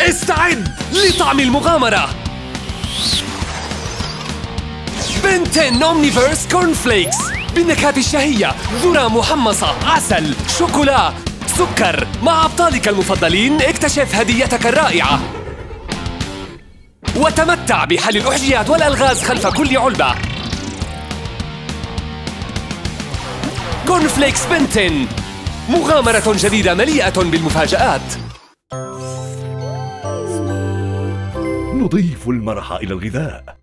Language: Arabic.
استعد لطعم المغامرة. بن تن اومنيفيرس corn flakes بالنكهات الشهية ذرة محمصة عسل شوكولا سكر. مع أبطالك المفضلين اكتشف هديتك الرائعة. وتمتع بحل الأحجيات والألغاز خلف كل علبة. corn flakes بن تن. مغامرة جديدة مليئة بالمفاجآت. نضيف المرح إلى الغذاء.